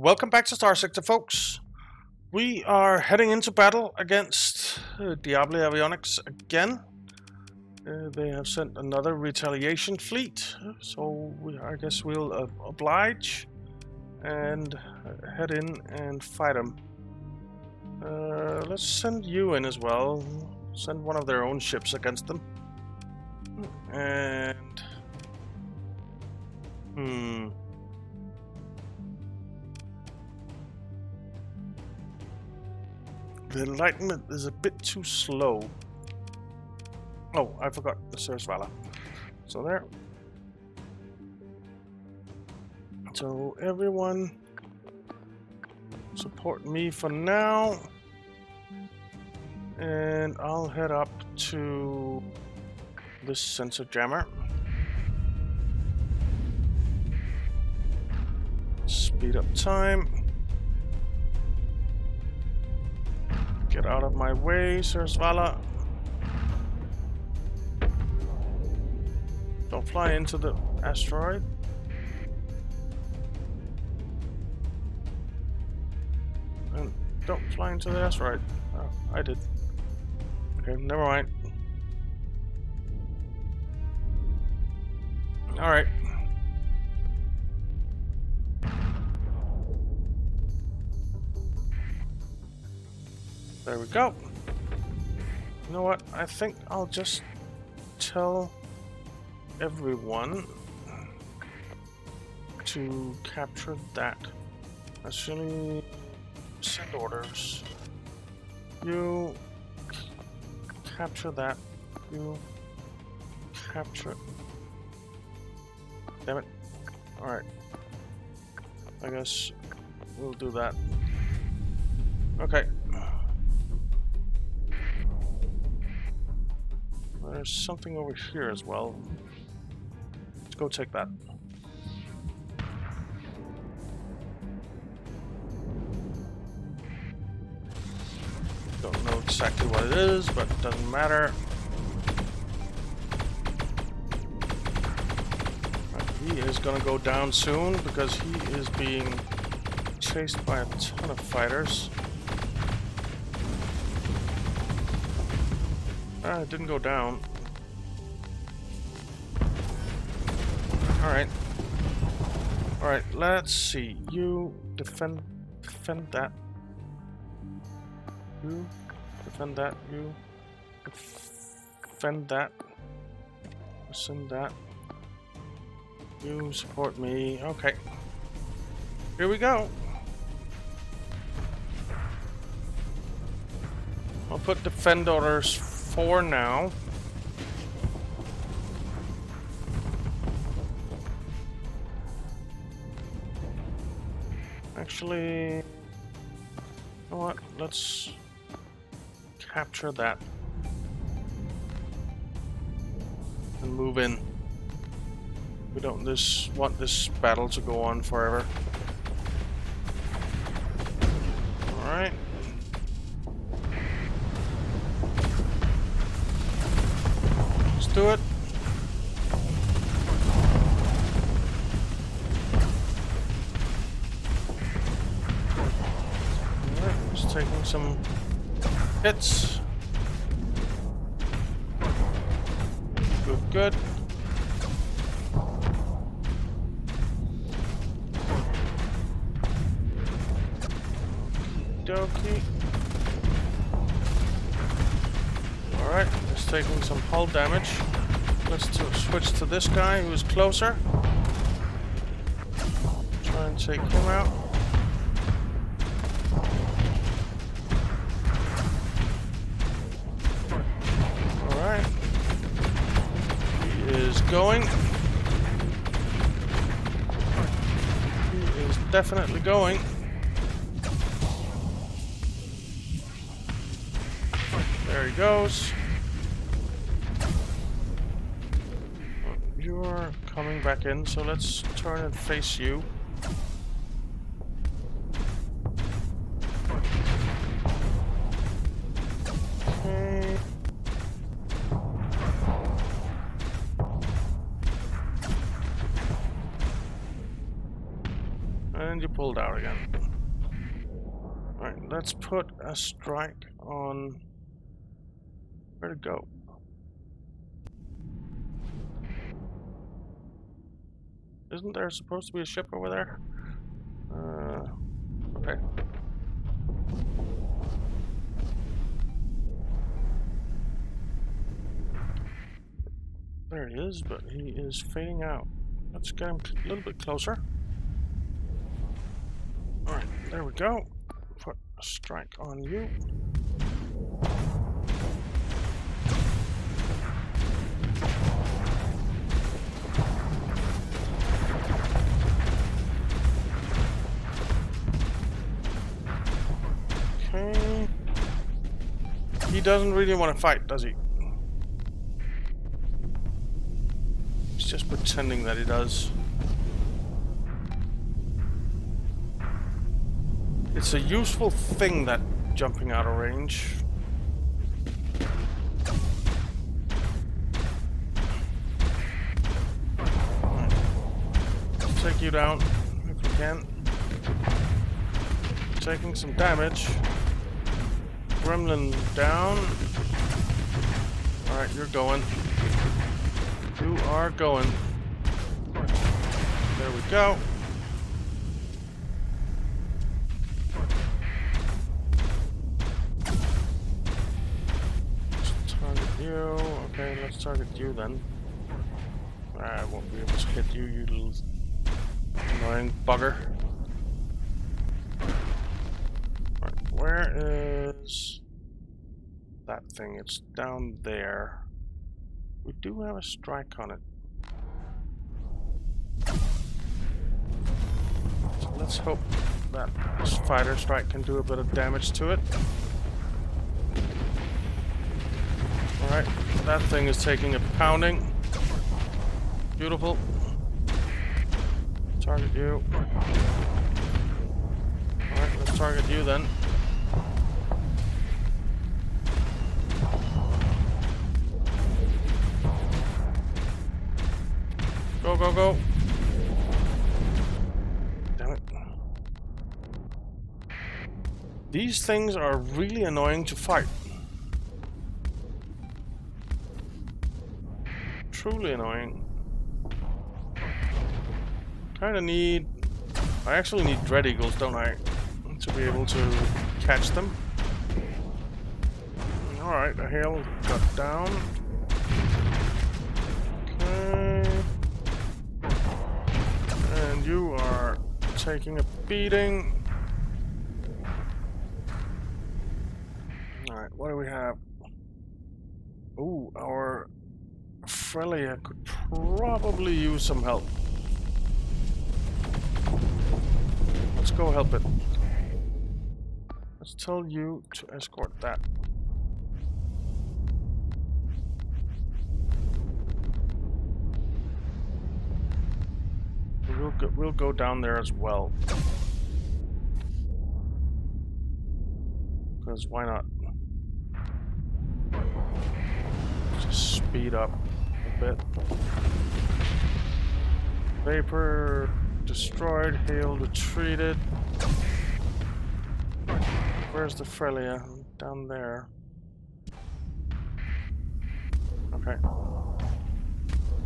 Welcome back to Starsector, folks. We are heading into battle against uh, Diablo Avionics again. Uh, they have sent another retaliation fleet, so we, I guess we'll uh, oblige and uh, head in and fight them. Uh, let's send you in as well. Send one of their own ships against them. And... Hmm... The enlightenment is a bit too slow. Oh, I forgot the Sir's Valor. So there. So everyone support me for now. And I'll head up to this sensor jammer. Speed up time. Get out of my way, Sir Svala. Don't fly into the asteroid. And don't fly into the asteroid. Oh, I did. Okay, never mind. Alright. There we go. You know what? I think I'll just tell everyone to capture that. Actually, send orders. You capture that. You capture. Damn it. Alright. I guess we'll do that. Okay. There's something over here as well. Let's go take that. Don't know exactly what it is, but it doesn't matter. He is gonna go down soon because he is being chased by a ton of fighters. Ah, it didn't go down. Alright. Alright, let's see. You defend defend that. You defend that. You defend that. Send that. You support me. Okay. Here we go. I'll put defend orders four now. Actually, you know what? Let's capture that and move in. We don't this want this battle to go on forever. All right. Let's do it. Taking some hits. Good, good. Dokie. Alright, just taking some hull damage. Let's switch to this guy who's closer. Try and take him out. Going. He is definitely going. There he goes. You're coming back in, so let's turn and face you. And you pulled out again. Alright, let's put a strike on... Where to go? Isn't there supposed to be a ship over there? Uh, okay. There he is, but he is fading out. Let's get him a little bit closer. Alright, there we go. Put a strike on you. Okay. He doesn't really want to fight, does he? He's just pretending that he does. It's a useful thing, that jumping out of range. Take you down, if we can. Taking some damage. Gremlin down. Alright, you're going. You are going. There we go. You. Okay, let's target you then. I won't be able to hit you, you little annoying bugger. Where is that thing? It's down there. We do have a strike on it. So let's hope that this fighter strike can do a bit of damage to it. Alright, that thing is taking a pounding. Beautiful. Target you. Alright, let's target you then. Go, go, go. Damn it. These things are really annoying to fight. Truly annoying. Kinda need... I actually need Dread Eagles, don't I? To be able to catch them. Alright, a hail got down. Okay. And you are taking a beating. Alright, what do we have? Ooh, our Frelia could probably use some help. Let's go help it. Let's tell you to escort that. We'll go, we'll go down there as well. Because why not? Just speed up bit. Vapor destroyed, hail retreated. Where's the Frelia? Down there. Okay.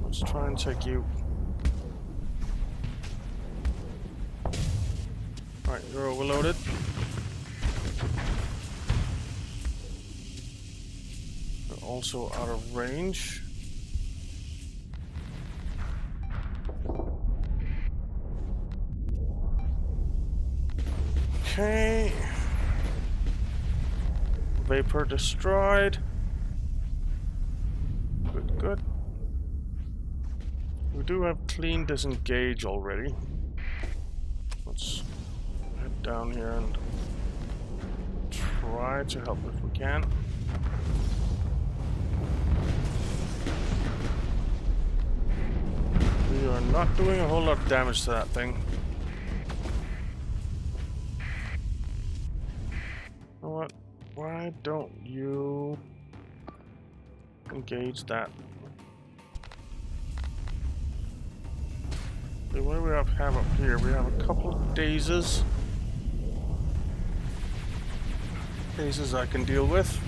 Let's try and take you. Alright, you're overloaded. You're also out of range. Okay. Vapor destroyed. Good, good. We do have clean disengage already. Let's head down here and try to help if we can. We are not doing a whole lot of damage to that thing. Why don't you engage that? see, what do we have, have up here? We have a couple of dazes. Dazes I can deal with.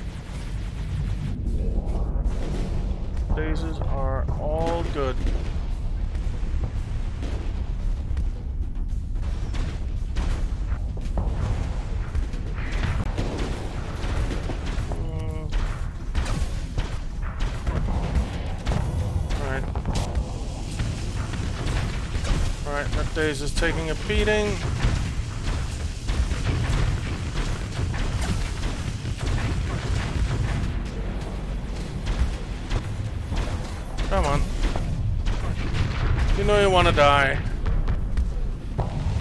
Dazes are all good. Daze is taking a beating. Come on. You know you want to die.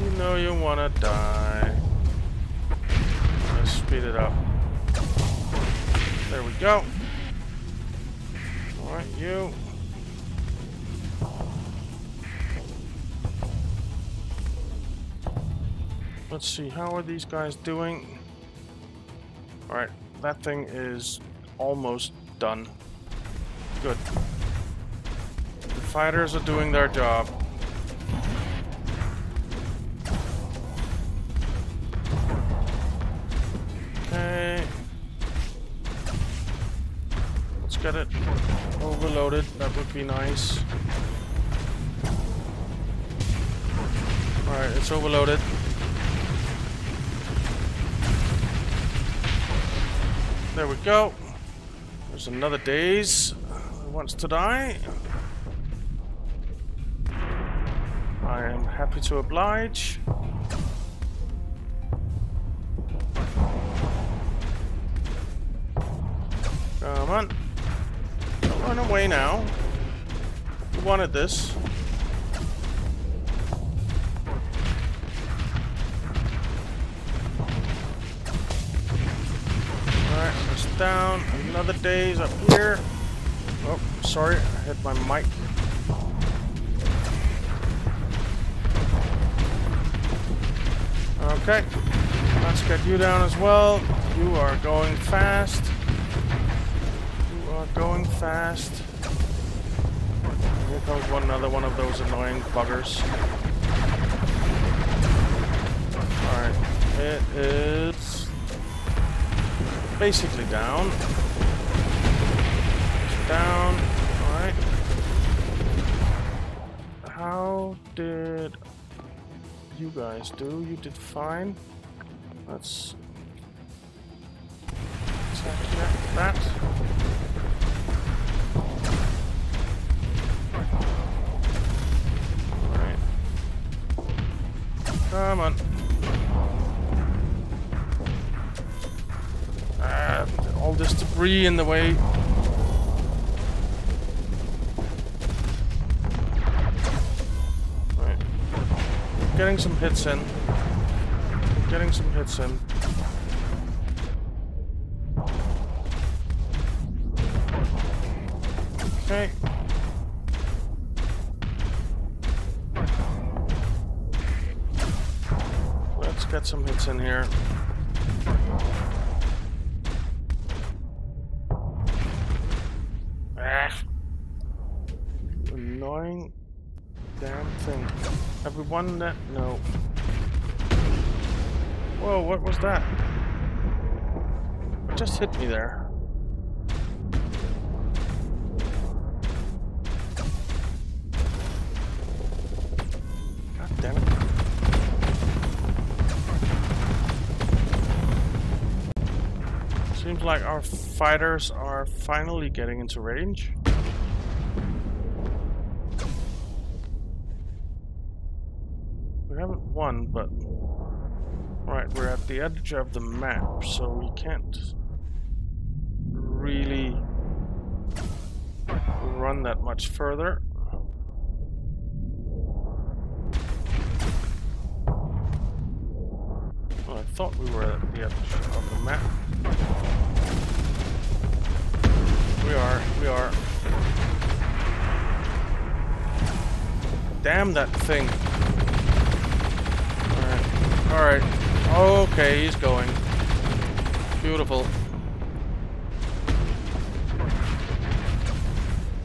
You know you want to die. Let's speed it up. There we go. Alright, you. Let's see, how are these guys doing? Alright, that thing is almost done. Good. The fighters are doing their job. Okay. Let's get it overloaded. That would be nice. Alright, it's overloaded. There we go. There's another daze. Who wants to die? I am happy to oblige. Come on. Don't run away now. You wanted this. Another day's up here. Oh, sorry, I hit my mic. Okay, let's get you down as well. You are going fast. You are going fast. Here comes one another one of those annoying buggers. Alright, it is basically down. Down. Alright. How did you guys do? You did fine. Let's attack that. Come on. All this debris in the way. Right. Getting some hits in. Getting some hits in. Okay. Let's get some hits in here. Damn thing. Have we won that? No. Whoa, what was that? What just hit me there? God damn it. Seems like our fighters are finally getting into range. Haven't but... Right, we're at the edge of the map, so we can't really run that much further. Well, I thought we were at the edge of the map. We are, we are. Damn that thing. Alright. Okay, he's going. Beautiful.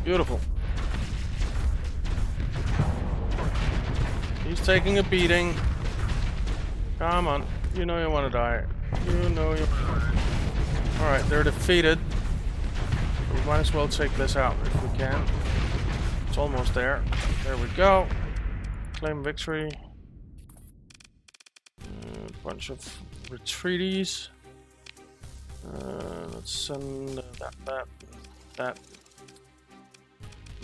Beautiful. He's taking a beating. Come on. You know you want to die. You know you Alright, they're defeated. We might as well take this out if we can. It's almost there. There we go. Claim victory. Bunch of retreaties. Uh, let's send that, that, that,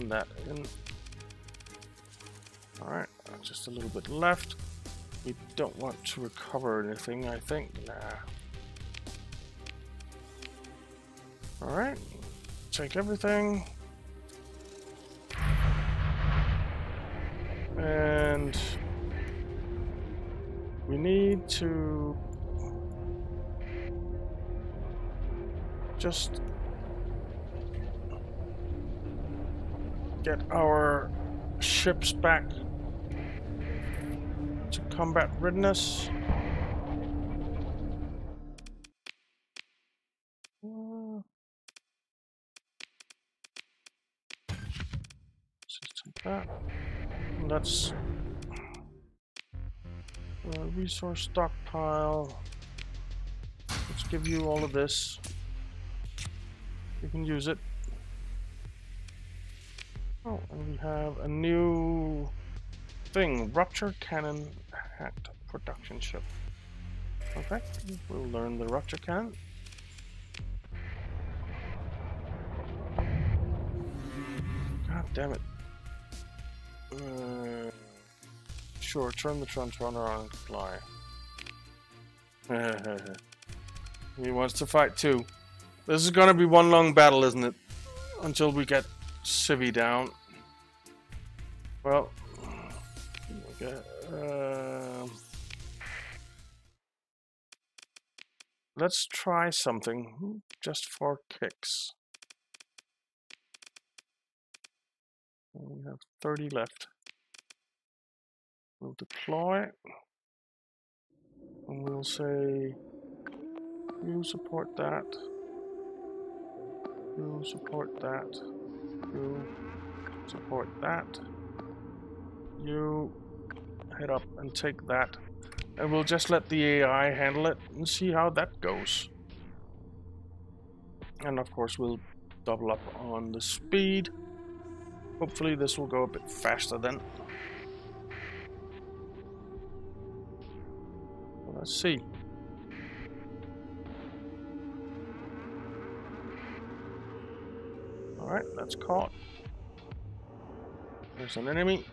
that in. Alright, just a little bit left. We don't want to recover anything, I think. Nah. Alright, take everything. And we need to just get our ships back to combat readiness. that. Let's uh, resource stockpile. Let's give you all of this. You can use it. Oh, and we have a new thing. Rupture cannon hacked production ship. Okay, we'll learn the rupture cannon. God damn it. Uh, sure, turn the Transponder on and fly. he wants to fight too. This is gonna be one long battle, isn't it? Until we get Civi down. Well, okay. Uh, let's try something just for kicks. We have 30 left. We'll deploy. And we'll say, you support that. You support that. You support that. You head up and take that. And we'll just let the AI handle it and see how that goes. And of course we'll double up on the speed. Hopefully this will go a bit faster then. Let's see. Alright, that's caught. There's an enemy.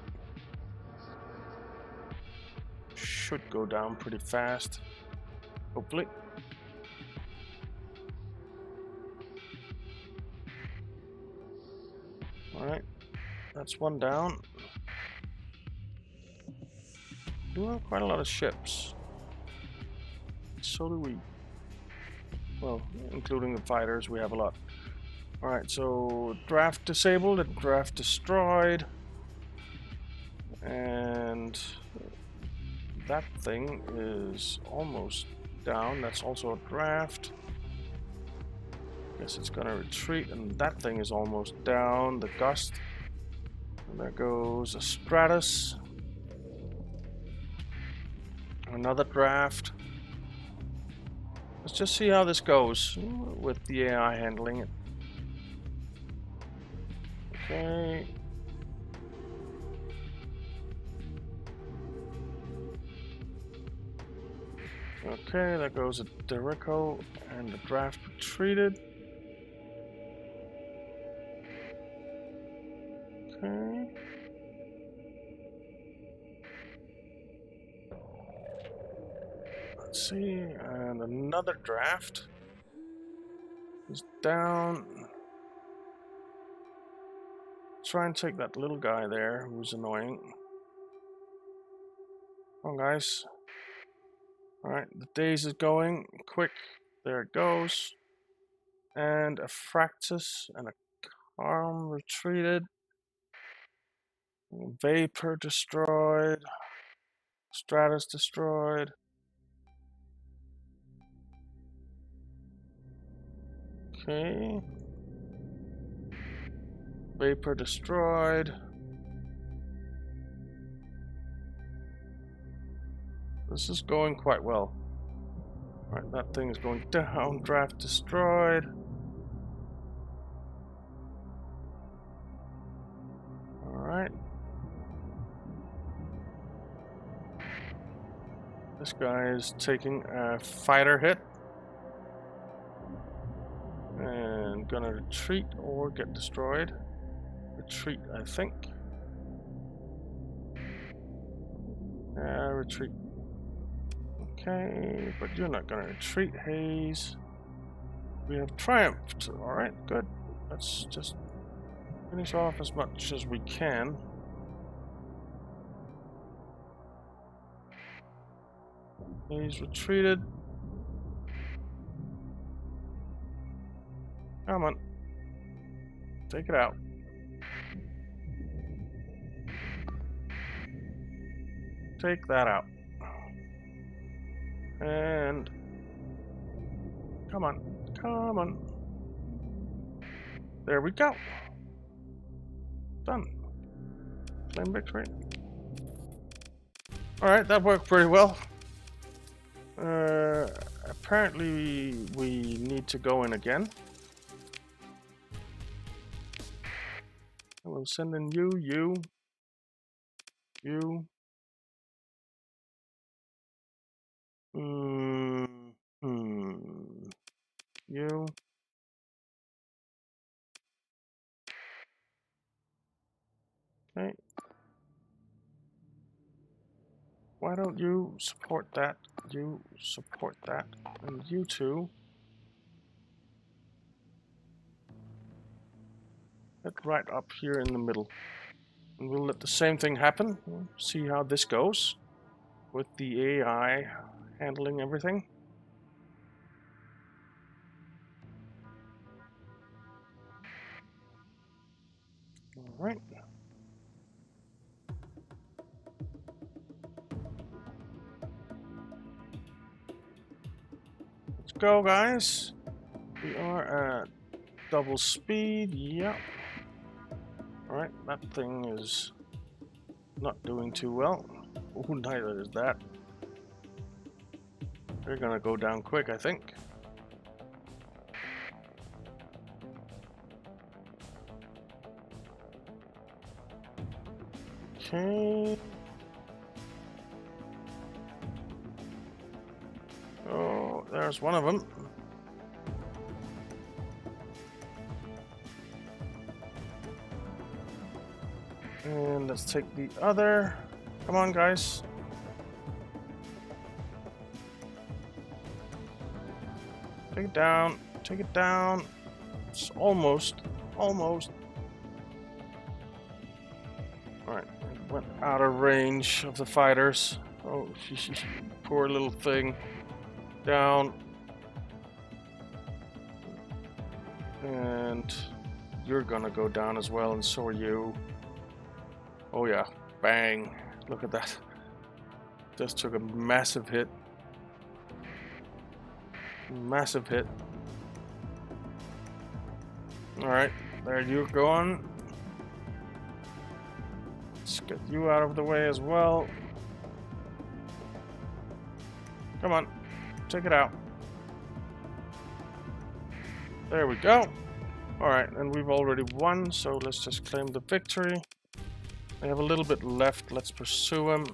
Should go down pretty fast. Hopefully. Alright. That's one down. We have quite a lot of ships. So do we. Well, including the fighters, we have a lot. Alright, so draft disabled and draft destroyed. And that thing is almost down. That's also a draft. Guess it's gonna retreat, and that thing is almost down. The gust and there goes a Stratus. Another draft. Let's just see how this goes with the AI handling it. Okay. Okay, there goes a Derecho and the draft retreated. Okay. See, and another draft is down. Try and take that little guy there who's annoying. Come on, guys. Alright, the daze is going quick. There it goes. And a Fractus and a Calm retreated. Vapor destroyed. Stratus destroyed. Okay. Vapor destroyed. This is going quite well. Right, that thing is going down. Draft destroyed. Alright. This guy is taking a fighter hit. Gonna retreat or get destroyed. Retreat, I think. Uh, retreat. Okay, but you're not gonna retreat, Hayes. We have triumphed. Alright, good. Let's just finish off as much as we can. He's retreated. Come on. Take it out. Take that out. And... Come on. Come on. There we go. Done. Claim victory. Alright, that worked pretty well. Uh, apparently we need to go in again. We'll send in you, you, you. Mm, hmm. You. Okay. Why don't you support that? You support that. And you two. Right up here in the middle. And we'll let the same thing happen. We'll see how this goes. With the AI handling everything. Alright. Let's go, guys. We are at double speed. Yep. Alright, that thing is not doing too well. Oh, neither is that. They're gonna go down quick, I think. Okay. Oh, there's one of them. Let's take the other. Come on, guys. Take it down. Take it down. It's almost. Almost. Alright. Went out of range of the fighters. Oh, poor little thing. Down. And you're gonna go down as well, and so are you. Oh yeah, bang. Look at that. Just took a massive hit. Massive hit. Alright, there you're going. Let's get you out of the way as well. Come on, check it out. There we go. Alright, and we've already won, so let's just claim the victory. We have a little bit left. Let's pursue him.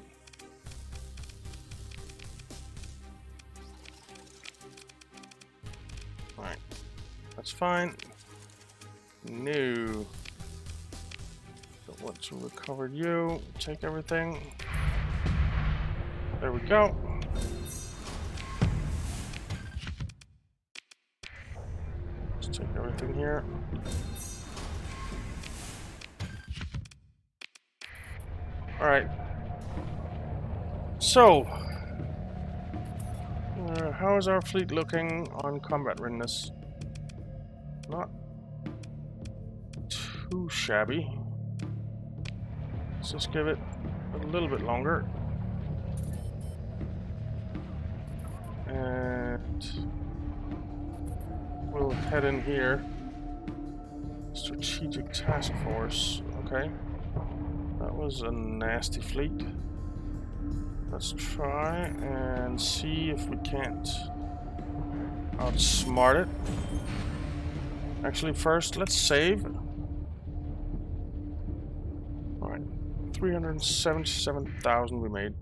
Alright. That's fine. No. Don't want to recover you. Take everything. There we go. Let's take everything here. Alright. So, uh, how is our fleet looking on combat readiness? Not too shabby. Let's just give it a little bit longer. And we'll head in here. Strategic Task Force. Okay. That was a nasty fleet. Let's try and see if we can't outsmart it. Actually, first, let's save. Alright, 377,000 we made.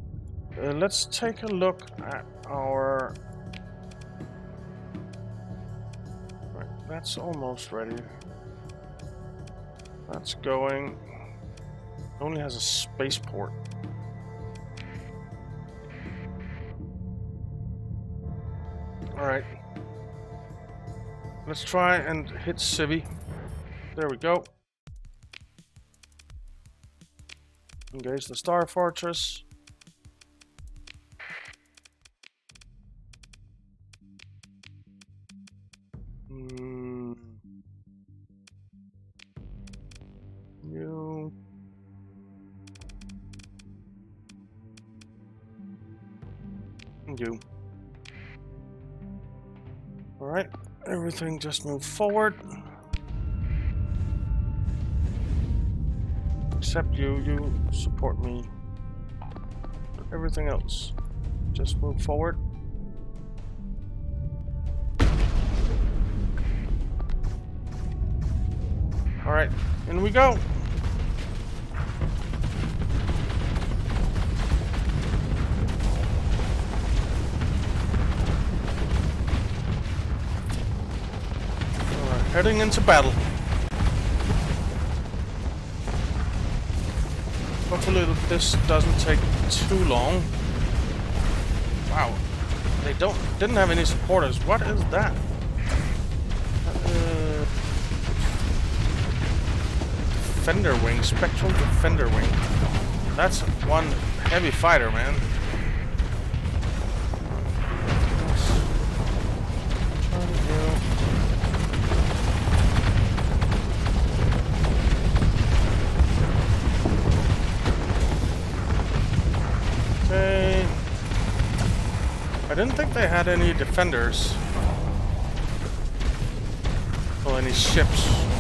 Uh, let's take a look at our... Right, that's almost ready. That's going. Only has a spaceport. Alright. Let's try and hit Civi. There we go. Engage the Star Fortress. You. Alright, everything just move forward. Except you, you support me. Everything else, just move forward. Alright, in we go. Heading into battle. Hopefully this doesn't take too long. Wow, they don't didn't have any supporters. What is that? Uh, defender wing, spectral defender wing. That's one heavy fighter, man. I didn't think they had any defenders. Well, any ships.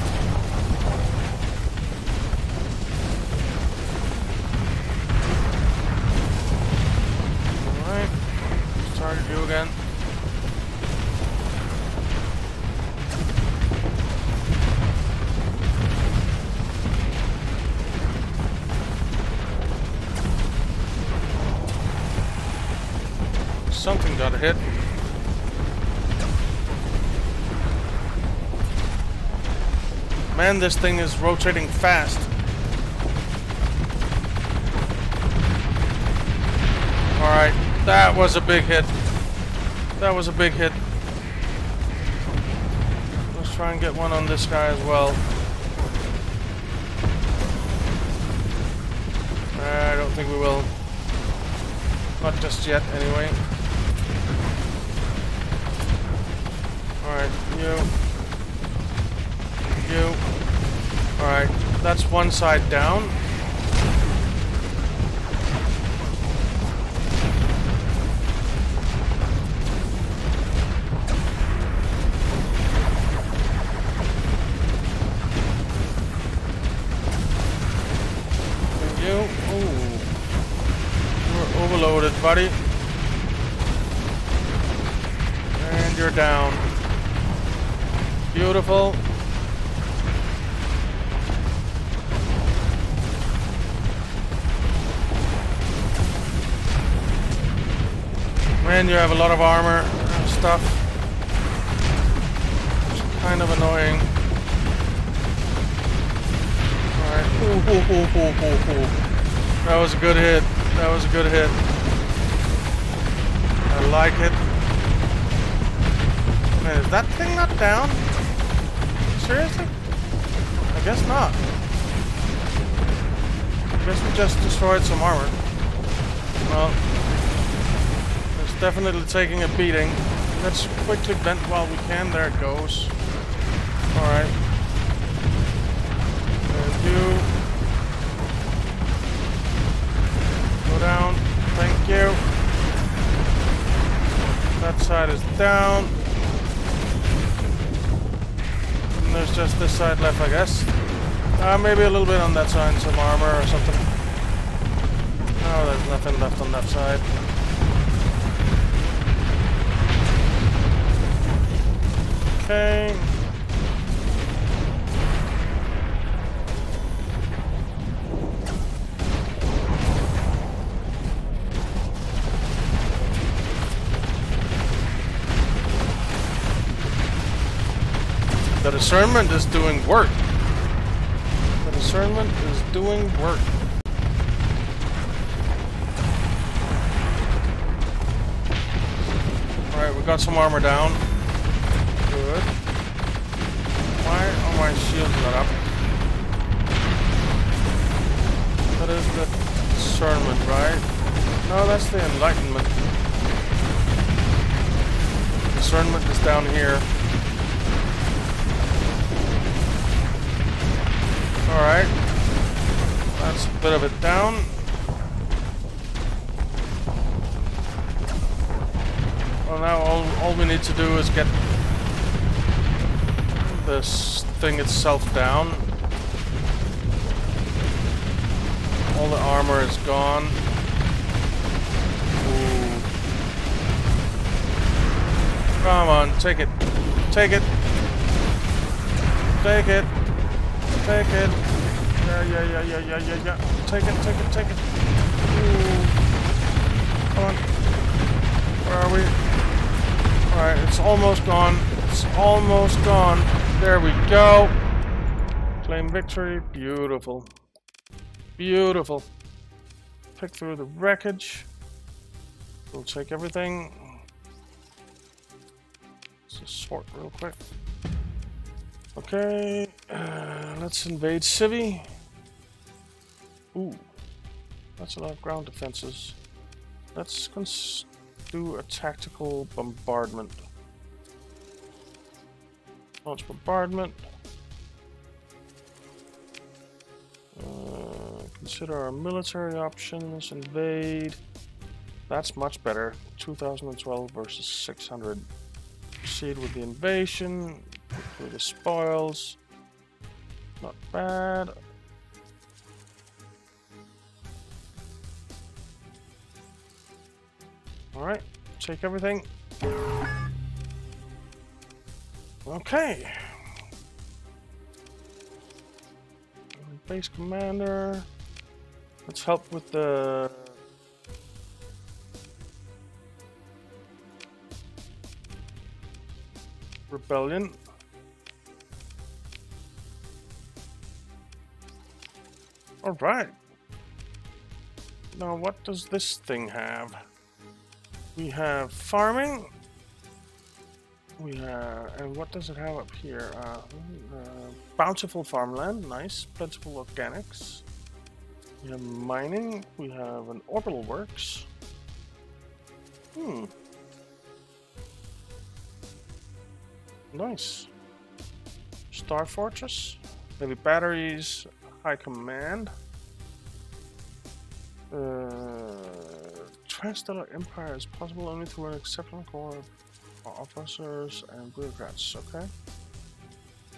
Got a hit. Man, this thing is rotating fast. Alright, that was a big hit. That was a big hit. Let's try and get one on this guy as well. I don't think we will. Not just yet, anyway. You. You. Alright, that's one side down. Buddy. And you're down. Beautiful. Man, you have a lot of armor and stuff. It's kind of annoying. Alright. Ooh, ooh, ooh, ooh. That was a good hit. That was a good hit. I like it. Man, is that thing not down? Seriously? I guess not. I guess we just destroyed some armor. Well, it's definitely taking a beating. Let's quickly vent while we can. There it goes. Alright. You. Go down. Thank you. That side is down. There's just this side left, I guess. Uh, maybe a little bit on that side, some armor or something. Oh, there's nothing left on that side. Okay. The discernment is doing work. The discernment is doing work. Alright, we got some armor down. Good. Why are my shields not up? That is the discernment, right? No, that's the enlightenment. Discernment is down here. Alright. That's a bit of it down. Well, now all, all we need to do is get this thing itself down. All the armor is gone. Ooh. Come on, take it. Take it. Take it. Take it. Yeah, yeah, yeah, yeah, yeah, yeah, yeah. Take it, take it, take it. Ooh. Come on. Where are we? Alright, it's almost gone. It's almost gone. There we go. Claim victory. Beautiful. Beautiful. Pick through the wreckage. We'll take everything. Let's just sort real quick. Okay, uh, let's invade Civi. Ooh, that's a lot of ground defenses. Let's do a tactical bombardment. Launch bombardment. Uh, consider our military options. Invade. That's much better. 2012 versus 600. Proceed with the invasion. Through the spoils. Not bad. Alright, take everything. Okay. Base commander. Let's help with the rebellion. Alright. Now what does this thing have? We have farming. We have, and what does it have up here? Uh, uh, bountiful farmland, nice. Plentiful organics. We have mining. We have an orbital works. Hmm. Nice. Star Fortress. Maybe batteries, high command. Uh, Transstellar Empire is possible only through an exceptional core of officers and bureaucrats. Okay.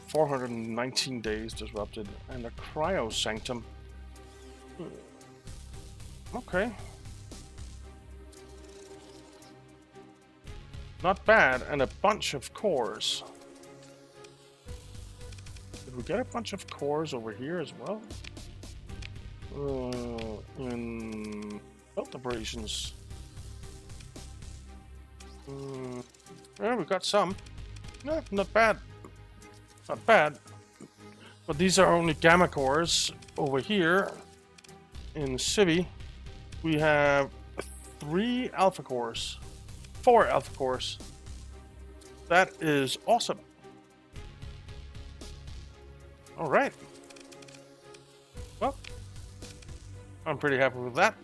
419 days disrupted and a cryo sanctum. Hmm. Okay. Not bad, and a bunch of cores Did we get a bunch of cores over here as well? Uh, in belt operations. Uh, yeah, we got some. No, not bad. Not bad. But these are only gamma cores. Over here, in Civi, we have three alpha cores. Four alpha cores. That is awesome. All right. Well, I'm pretty happy with that.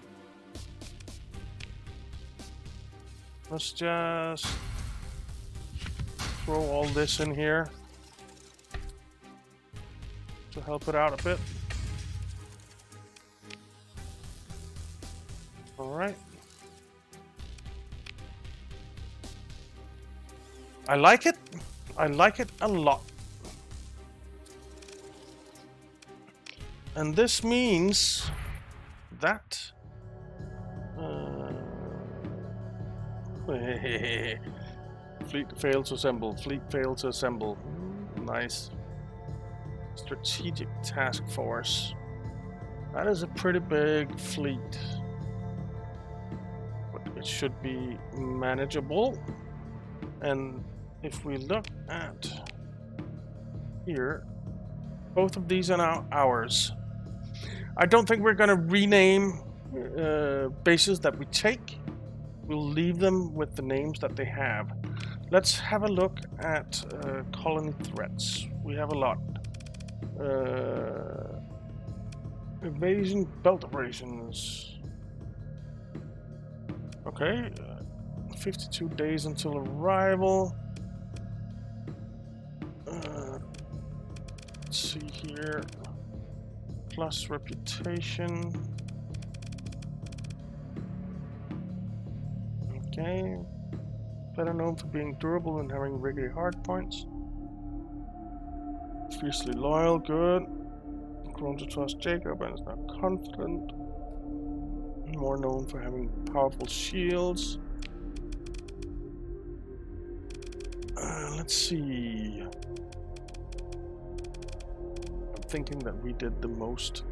Let's just throw all this in here to help it out a bit. All right. I like it. I like it a lot. And this means that Fleet failed to assemble. Fleet failed to assemble. Nice. Strategic task force. That is a pretty big fleet. But it should be manageable. And if we look at here, both of these are now ours. I don't think we're going to rename uh, bases that we take. We'll leave them with the names that they have. Let's have a look at uh, colony threats. We have a lot. Uh, invasion belt operations. Okay. Uh, 52 days until arrival. Uh, let's see here. Plus reputation. Better known for being durable and having regular hard points. Fiercely loyal, good. Grown to trust Jacob and is now confident. More known for having powerful shields. Uh, let's see. I'm thinking that we did the most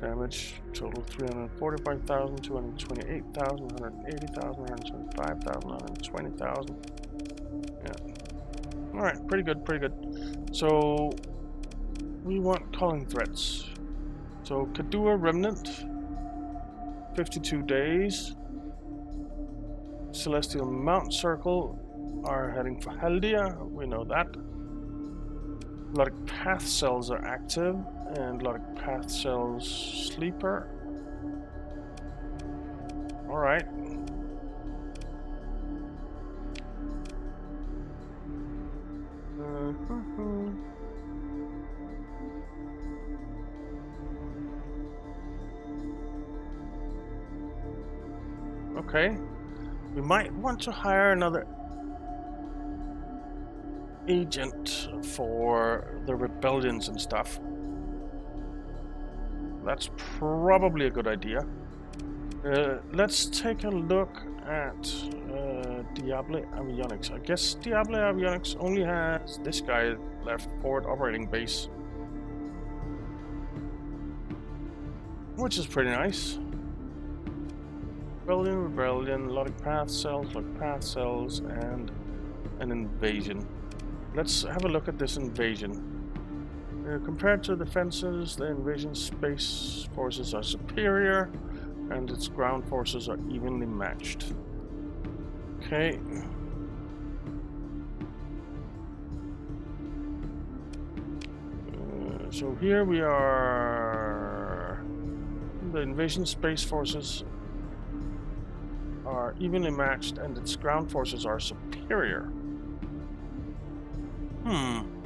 damage. Total 345,000, 228,000, 180,000, 125,000, 120,000. Yeah. Alright, pretty good, pretty good. So, we want calling threats. So, Kadua Remnant, 52 days. Celestial Mount Circle are heading for Haldia, we know that. Luddic Path cells are active, and Luddic Path cells sleeper. Alright. Uh, okay. We might want to hire another agent for the rebellions and stuff. That's probably a good idea. Uh, let's take a look at uh, Diable Avionics. I guess Diable Avionics only has this guy left, forward operating base. Which is pretty nice. Rebellion, Rebellion, Luddic Path Cells, Luddic Path Cells, and an invasion. Let's have a look at this invasion. Uh, compared to the defenses, the invasion space forces are superior, and its ground forces are evenly matched. Okay. Uh, so here we are... The invasion space forces are evenly matched, and its ground forces are superior. Hmm.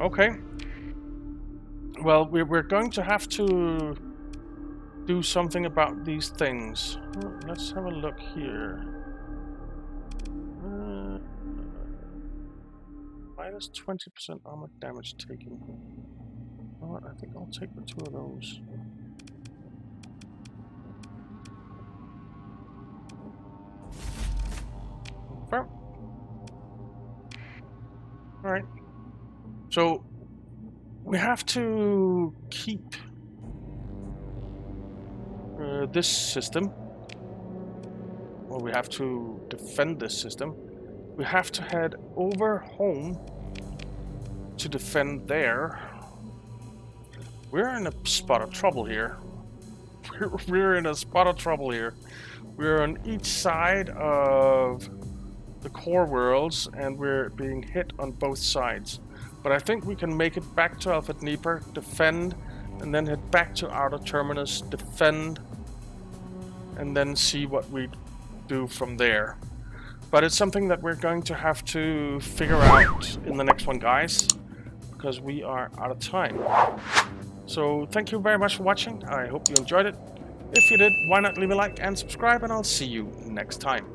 Okay. Well, we're going to have to do something about these things. Let's have a look here. Uh, minus 20% armor damage taken. Oh, I think I'll take the two of those. Alright. So, we have to keep uh, this system. Well, we have to defend this system. We have to head over home to defend there. We're in a spot of trouble here. We're, we're in a spot of trouble here. We're on each side of the core worlds and we're being hit on both sides. But I think we can make it back to Alpha Dnieper, defend, and then head back to Outer Terminus, defend, and then see what we do from there. But it's something that we're going to have to figure out in the next one, guys, because we are out of time. So thank you very much for watching. I hope you enjoyed it. If you did, why not leave a like and subscribe, and I'll see you next time.